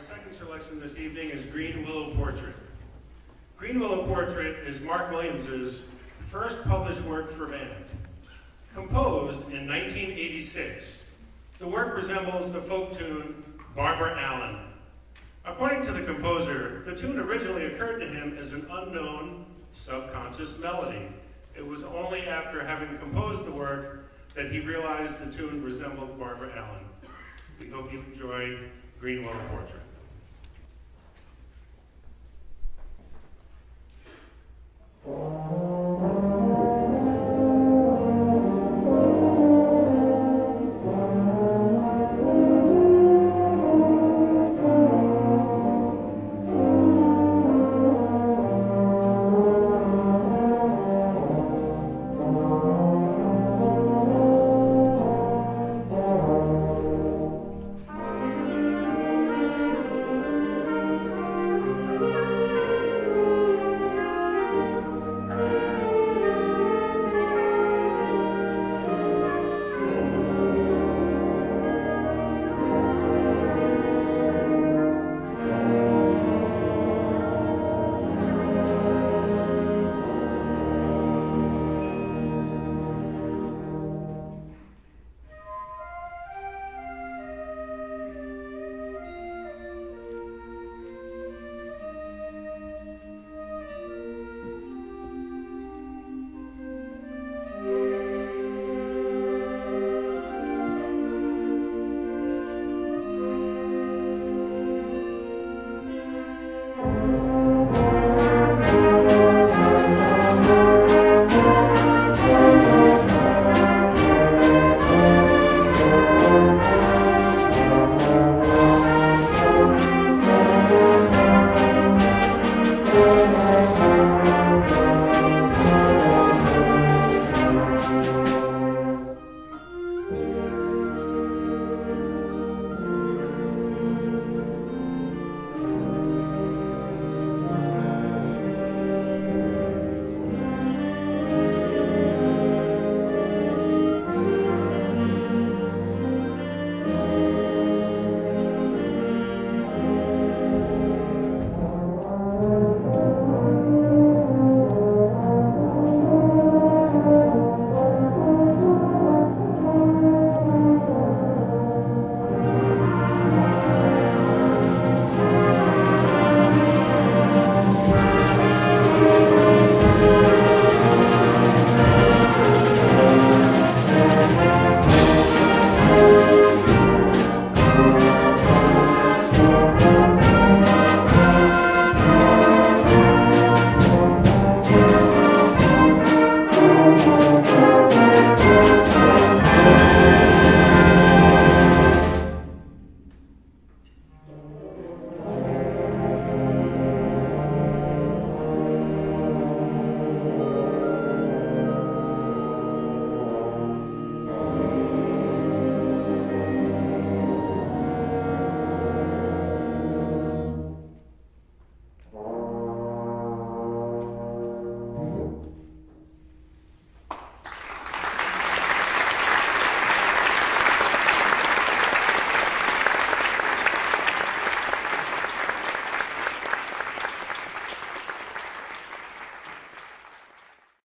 My second selection this evening is Greenwillow Portrait. Greenwillow Portrait is Mark Williams's first published work for band. Composed in 1986, the work resembles the folk tune Barbara Allen. According to the composer, the tune originally occurred to him as an unknown subconscious melody. It was only after having composed the work that he realized the tune resembled Barbara Allen. We hope you enjoy Greenwillow Portrait.